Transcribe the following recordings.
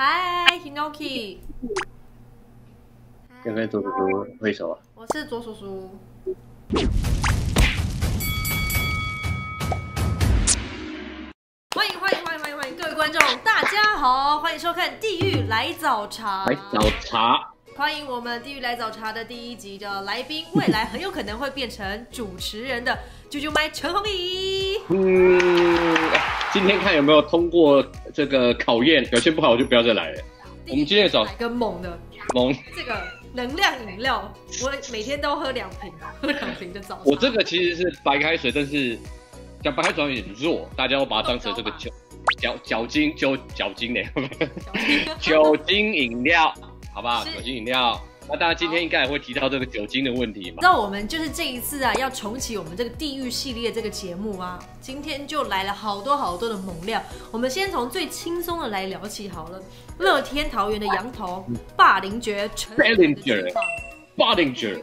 嗨，Hinoki，要跟左叔叔挥手啊！我是左叔叔。欢迎欢迎欢迎欢迎欢迎各位观众，大家好，欢迎收看《地狱来早茶》。来早茶，欢迎我们《地狱来早茶》的第一集的来宾，未来很有可能会变成主持人的啾啾麦陈宏仪。嗯，今天看有没有通过这个考验，表现不好我就不要再来了。我们今天找一个猛的猛，这个能量饮料，我每天都喝两瓶，喝两瓶的早。我这个其实是白开水，但是讲白开水有点弱，大家都把它当成这个酒 酒酒精酒酒精的酒精饮料，好不好？酒精饮料。那大家今天应该也会提到这个酒精的问题嘛？那我们就是这一次啊，要重启我们这个地狱系列这个节目啊，今天就来了好多好多的猛料。我们先从最轻松的来聊起好了。乐天桃园的羊头霸凌爵陈 Ballinger 棒 Bodinger，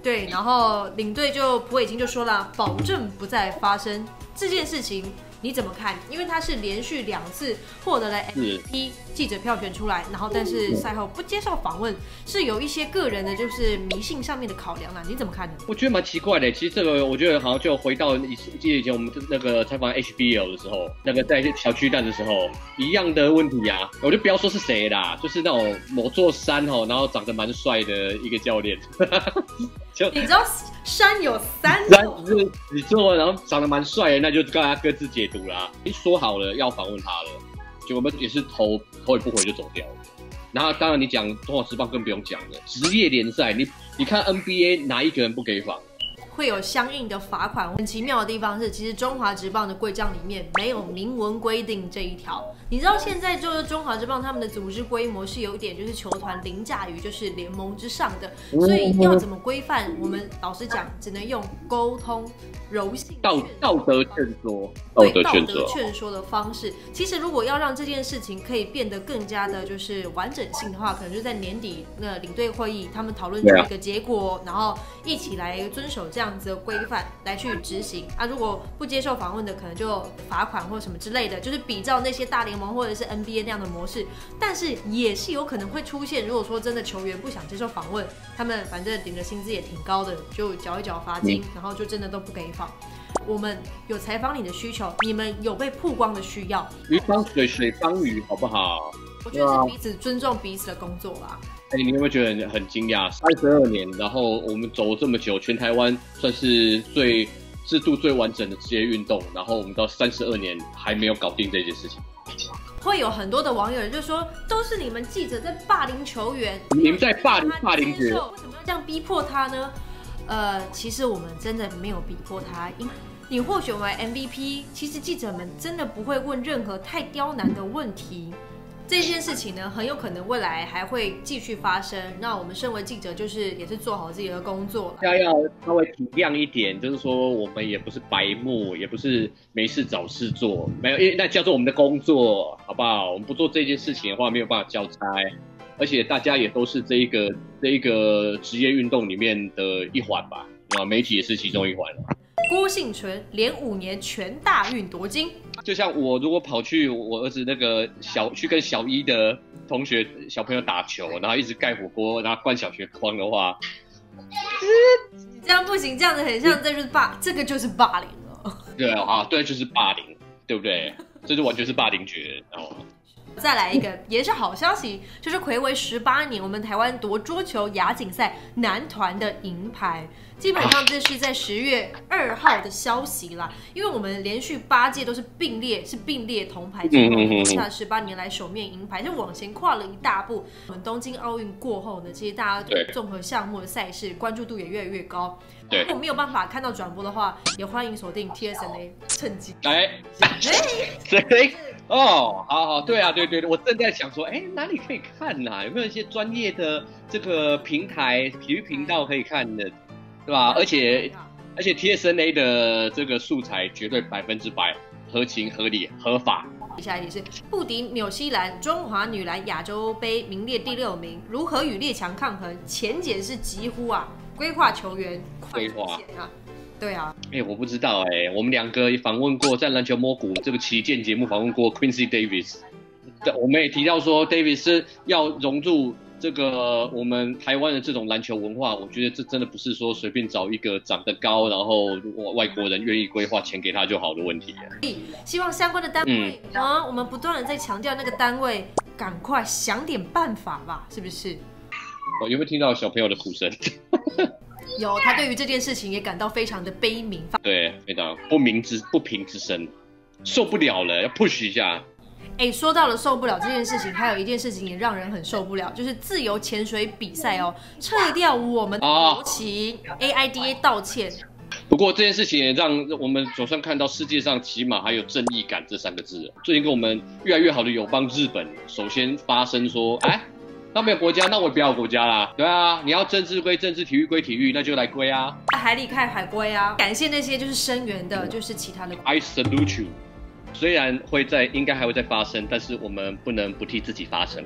对，然后领队就普伟清就说了，保证不再发生这件事情。你怎么看？因为他是连续两次获得了 MVP 记者票选出来，然后但是赛后不接受访问，是有一些个人的就是迷信上面的考量啦。你怎么看呢？我觉得蛮奇怪的。其实这个我觉得好像就回到以记得以前我们那个采访 HBL 的时候，那个在小区蛋的时候一样的问题啊。我就不要说是谁啦，就是那种某座山哦，然后长得蛮帅的一个教练，就你知道山有三山种，是你做，然后长得蛮帅的，那就大家各自解读啦。一说好了要访问他了，结果我们也是头头也不回就走掉了。然后当然你讲中华职棒更不用讲了，职业联赛你你看 NBA 哪一个人不给访？会有相应的罚款。很奇妙的地方是，其实中华职棒的规章里面没有明文规定这一条。你知道现在就是中华职棒他们的组织规模是有一点就是球团凌驾于就是联盟之上的，所以要怎么规范，我们老实讲，只能用沟通、柔性道劝道德劝说，道对道德德劝说。的方式。其实如果要让这件事情可以变得更加的，就是完整性的话，可能就在年底那领队会议，他们讨论出一个结果，然后一起来遵守这样子的规范来去执行。啊，如果不接受访问的，可能就罚款或什么之类的，就是比照那些大联盟或者是 NBA 那样的模式。但是也是有可能会出现，如果说真的球员不想接受访问，他们反正领的薪资也挺高的，就缴一缴罚金，然后就真的都不给访。我们有采访你的需求，你们有被曝光的需要，鱼帮水，水帮鱼，好不好？我觉得是彼此尊重彼此的工作啦。哎、你有没有觉得很惊讶？三十二年，然后我们走了这么久，全台湾算是最制度最完整的职业运动，然后我们到三十二年还没有搞定这件事情。会有很多的网友就说，都是你们记者在霸凌球员，你们在霸凌他霸凌者接受为什么要这样逼迫他呢？呃，其实我们真的没有逼迫他，因你获选为 MVP，其实记者们真的不会问任何太刁难的问题。这件事情呢，很有可能未来还会继续发生。那我们身为记者，就是也是做好自己的工作大家要稍微体谅一点，就是说我们也不是白目，也不是没事找事做，没有，因为那叫做我们的工作，好不好？我们不做这件事情的话，没有办法交差。而且大家也都是这一个这一个职业运动里面的一环吧，啊，媒体也是其中一环。郭幸存连五年全大运夺金，就像我如果跑去我儿子那个小去跟小一的同学小朋友打球，然后一直盖火锅，然后灌小学框的话，这样不行，这样子很像，这就是霸，这个就是霸凌了。对啊，对，就是霸凌，对不对？这就完全是霸凌绝哦。再来一个也是好消息，就是魁违十八年，我们台湾夺桌球亚锦赛男团的银牌，基本上这是在十月二号的消息啦。因为我们连续八届都是并列，是并列铜牌之后，嗯嗯嗯嗯下十八年来首面银牌，就往前跨了一大步。我们东京奥运过后呢，其实大家综合项目的赛事关注度也越来越高。对如果没有办法看到转播的话，也欢迎锁定 TSNA，趁机。哎，哎 谁？哦，好好，对啊，对对对，我正在想说，哎，哪里可以看呐、有没有一些专业的这个平台、体育频道可以看的，对吧？而且而且 TSNA 的这个素材绝对百分之百合情合理合法。接下一题是不敌纽西兰，中华女篮亚洲杯名列第六名，如何与列强抗衡？前检是疾呼啊，规划球员快规划啊，对啊，哎、我不知道哎、我们两个也访问过在篮球摸骨这个旗舰节目访问过 Quincy Davis，我们也提到说 Davis 是要融入这个我们台湾的这种篮球文化。我觉得这真的不是说随便找一个长得高，然后外国人愿意规划钱给他就好的问题。希望相关的单位啊，我们不断的在强调那个单位，赶快想点办法吧，是不是？有没有听到小朋友的哭声？有，他对于这件事情也感到非常的悲鸣，对，非常不明之不平之声，受不了了，要 push 一下。哎，说到了受不了这件事情，还有一件事情也让人很受不了，就是自由潜水比赛哦，撤掉我们国旗，AIDA 道歉。不过这件事情也让我们总算看到世界上起码还有正义感这三个字。最近跟我们越来越好的友邦日本，首先发声说，哎。那没有国家，那我也不要国家啦。对啊，你要政治归政治，体育归体育，那就来归啊。海里看海归啊！感谢那些就是声援的，就是其他的。I salute you。虽然会在，应该还会再发生，但是我们不能不替自己发声。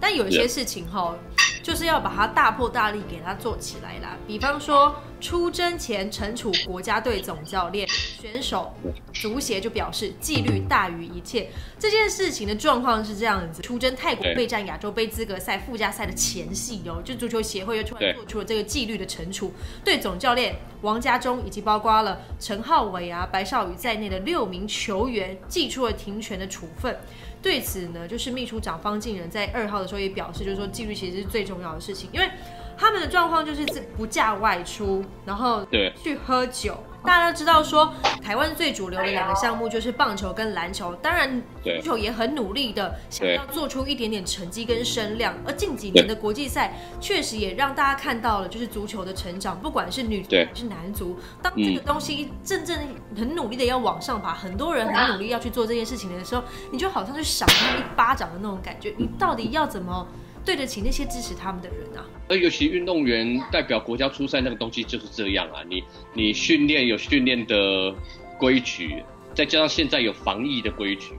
但有一些事情哈。就是要把它大破大立给它做起来啦。比方说出征前惩处国家队总教练、选手、足协就表示纪律大于一切。这件事情的状况是这样子：出征泰国备战亚洲杯资格赛附加赛的前夕哦，就足球协会又突然做出了这个纪律的惩处，对总教练王家忠以及包括了陈浩伟啊、白少宇在内的六名球员寄出了停权的处分。对此呢，就是秘书长方敬仁在二号的时候也表示，就是说纪律其实是最重要的事情，因为他们的状况就是不嫁外出，然后对去喝酒。大家都知道说，台湾最主流的两个项目就是棒球跟篮球，当然足球也很努力的想要做出一点点成绩跟声量。而近几年的国际赛确实也让大家看到了，就是足球的成长，不管是女足还是男足，当这个东西真正很努力的要往上爬，很多人很努力要去做这件事情的时候，你就好像去赏他一巴掌的那种感觉。你到底要怎么？对得起那些支持他们的人啊！而尤其运动员代表国家出赛那个东西就是这样啊，你你训练有训练的规矩，再加上现在有防疫的规矩，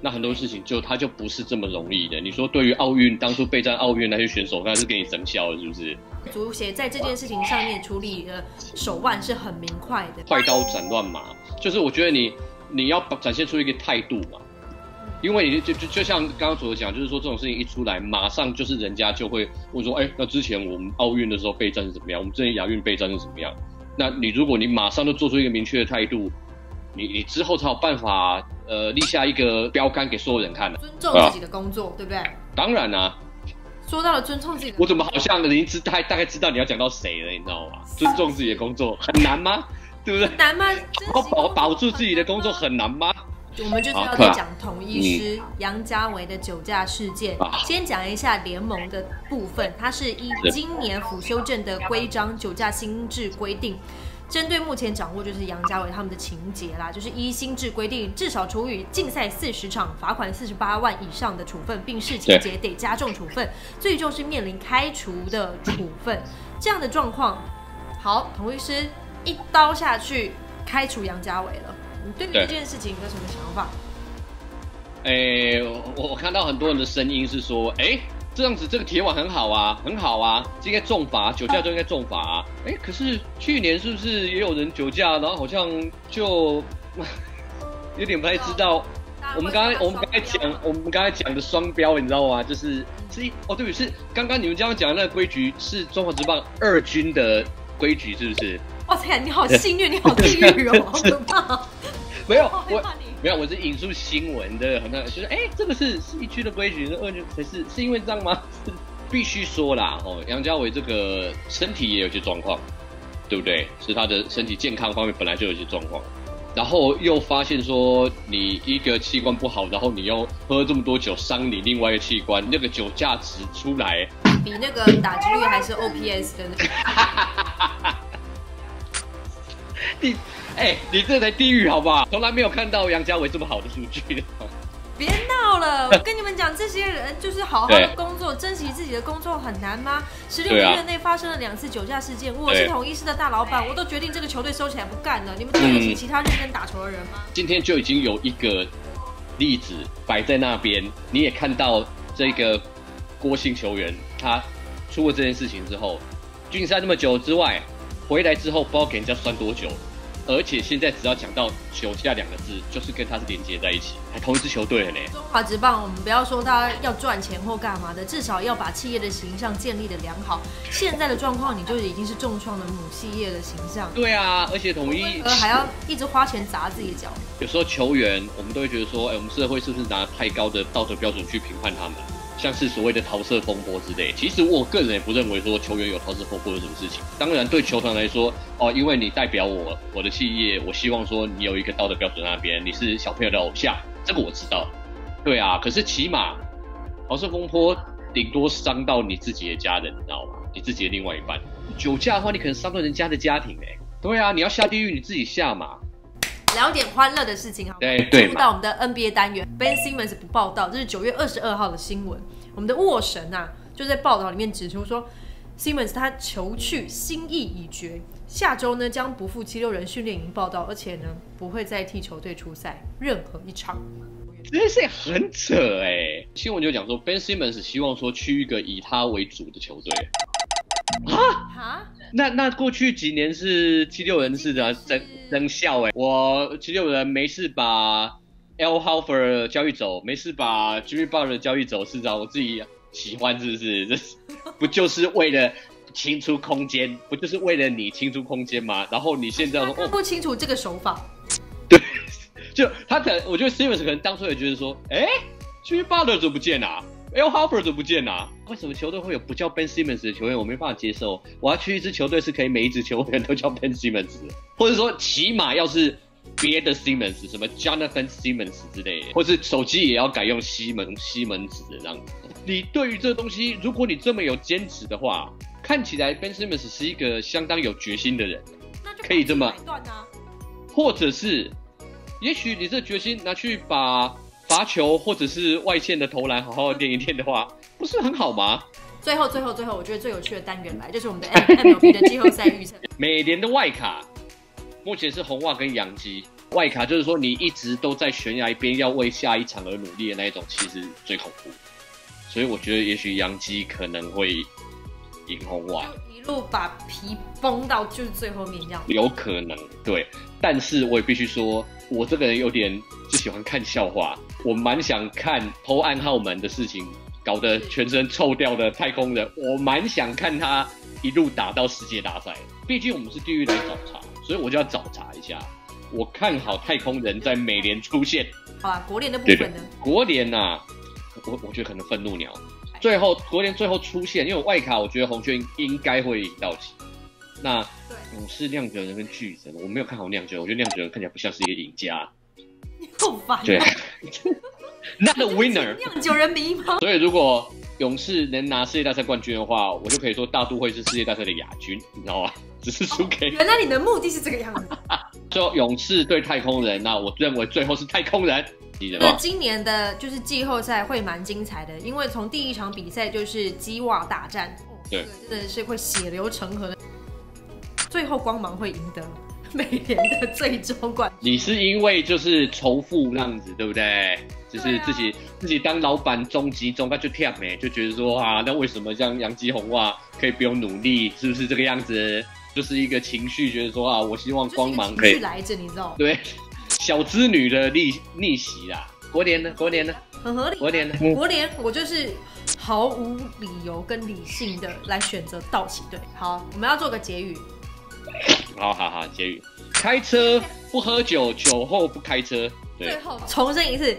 那很多事情就它就不是这么容易的。你说对于奥运当初备战奥运那些选手，那是给你生效了是不是？足协在这件事情上面处理的手腕是很明快的，快刀斩乱麻，就是我觉得你你要展现出一个态度嘛。因为你就就就像刚刚所讲，就是说这种事情一出来，马上就是人家就会问说，哎，那之前我们奥运的时候备战是怎么样？我们之前亚运备战是怎么样？那你如果你马上就做出一个明确的态度，你你之后才有办法呃立下一个标杆给所有人看的。尊重自己的工作，对不对？当然啦。说到了尊重自己的，我怎么好像已经知大大概知道你要讲到谁了，你知道吗？尊重自己的工作很难吗？对不对？难吗？保保保住自己的工作很难吗？我们就是要在讲统一师杨家维的酒驾事件。先讲一下联盟的部分，它是依今年辅修正的规章酒驾新制规定，针对目前掌握就是杨家伟他们的情节啦，就是依新制规定，至少处以禁赛四十场、罚款四十八万以上的处分，并视情节得加重处分，最终是面临开除的处分。这样的状况，好，统一师一刀下去，开除杨家伟了。你对这件事情有什么想法？哎，我我看到很多人的声音是说，哎，这样子这个铁网很好啊，很好啊，应该重罚，酒驾就应该重罚啊。哎，可是去年是不是也有人酒驾，然后好像就 有点不太知道。我们刚才我们刚才讲我们刚才讲的双标，你知道吗？就是是一哦，对是刚刚你们这样讲的那个规矩是中华职棒二军的规矩，是不是？哇塞，你好幸运，你好地狱哦，好可怕！没有 我，没有，我是引述新闻的，很多就是哎，这个是是一区的规矩，是二区才是，是因为这样吗？必须说啦，哦，杨家伟这个身体也有些状况，对不对？是他的身体健康方面本来就有些状况，然后又发现说你一个器官不好，然后你又喝这么多酒伤你另外一个器官，那个酒价值出来，比那个打击率还是 OPS 的。地，哎，你这才地狱好不好？从来没有看到杨家伟这么好的数据。别闹了，我跟你们讲，这些人就是好好的工作，珍惜自己的工作很难吗？十六个月内发生了两次酒驾事件，我是统一师的大老板，我都决定这个球队收起来不干了。你们对得起其他认真打球的人吗？今天就已经有一个例子摆在那边，你也看到这个郭姓球员，他出了这件事情之后，禁赛那么久之外。回来之后，不知道给人家酸多久，而且现在只要讲到球下两个字，就是跟他是连接在一起，还同一支球队了呢。中华职棒，我们不要说他要赚钱或干嘛的，至少要把企业的形象建立的良好。现在的状况，你就已经是重创了母企业的形象。对啊，而且统一呃还要一直花钱砸自己的脚。有时候球员，我们都会觉得说，哎、我们社会是不是拿太高的道德标准去评判他们？像是所谓的桃色风波之类。其实我个人也不认为说球员有桃色风波有什么事情。当然，对球团来说，哦，因为你代表我我的企业，我希望说你有一个道德标准那边，你是小朋友的偶像，这个我知道。对啊，可是起码桃色风波顶多伤到你自己的家人，你知道吗？你自己的另外一半。酒驾的话，你可能伤到人家的家庭哎、对啊，你要下地狱你自己下嘛。聊点欢乐的事情好吗？对对嘛进入到我们的 NBA 单元，Ben Simmons 不报道，这是九月二十二号的新闻。我们的沃神啊，就在报道里面指出说，Simmons 他求去心意已决，下周呢将不负七六人训练营报道，而且呢不会再替球队出赛任何一场。这件事情很扯哎、新闻就讲说，Ben Simmons 希望说去一个以他为主的球队。哈，那那过去几年是七六人是的增增效哎、我七六人没事把 L Hofer 交易走，没事把 Jimmy Butler 交易走，是找我自己喜欢是不是？这 不就是为了清出空间？不就是为了你清出空间吗？然后你现在说哦，不清楚这个手法。对 就他可能，我觉得 Stevens 可能当初也觉得说，哎、Jimmy Butler 怎么不见啊？L Harper 怎么不见啊？为什么球队会有不叫 Ben Simmons 的球员？我没办法接受。我要去一支球队是可以每一支球员都叫 Ben Simmons，的或者说起码要是别的 Simmons，什么 Jonathan Simmons 之类的，或是手机也要改用西门西门子的这样子。你对于这东西，如果你这么有坚持的话，看起来 Ben Simmons 是一个相当有决心的人。那就可以这么。或者是，也许你这决心拿去把罚球或者是外线的投篮好好练一练的话，不是很好吗？最后，最后，最后，我觉得最有趣的单元来，就是我们的 M MLB 的季后赛预测。美联的外卡目前是红袜跟洋基，外卡就是说你一直都在悬崖边要为下一场而努力的那一种，其实最恐怖。所以我觉得也许洋基可能会赢红袜。就一路把皮崩到就是最后面这样。有可能对，但是我也必须说，我这个人有点就喜欢看笑话，我蛮想看偷暗号门的事情搞得全身臭掉的太空人，我蛮想看他一路打到世界大赛。毕竟我们是地狱来找茬，所以我就要找茬一下。我看好太空人在美联出现，好啊，国联的部对分呢？国联呐、我我觉得可能愤怒鸟，最后国联最后出现，因为外卡我觉得红圈应该会赢道奇，那对，勇士、酿酒人跟巨人，我没有看好酿酒人，我觉得酿酒人看起来不像是一个赢家。好烦。，Not a winner。酿酒人迷吗？所以如果勇士能拿世界大赛冠军的话，我就可以说大都会是世界大赛的亚军，你知道吗？只是输给原来你的目的是这个样子。最后勇士对太空人，那我认为最后是太空人。那今年的就是季后赛会蛮精彩的，因为从第一场比赛就是鸡袜大战，哦对真的是会血流成河的。最后光芒会赢得 美联的最终冠军。你是因为就是仇富那样子，对不对？就是自己、自己当老板中级中，他就跳没，就觉得说啊，那为什么像杨基红啊可以不用努力？是不是这个样子？就是一个情绪，觉得说啊，我希望光芒可以来着，你知道，对小织女的逆逆袭啦。国联呢？国联呢？很合理。国联呢？国联我就是毫无理由跟理性的来选择道奇队。好，我们要做个结语。好好好，结语：开车不喝酒，酒后不开车。对最，后重申一次，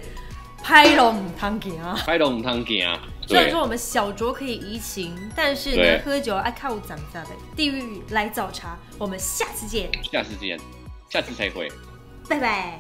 拍龙汤给啊！拍龙汤给啊。虽然说，我们小酌可以怡情，但是对呢，喝酒爱靠长大的地狱来找茬。我们下次见，下次见，下次才会。拜拜。